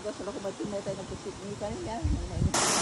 Diba sa lakumat pinay tayo nagkusik ni kanya. May mainit.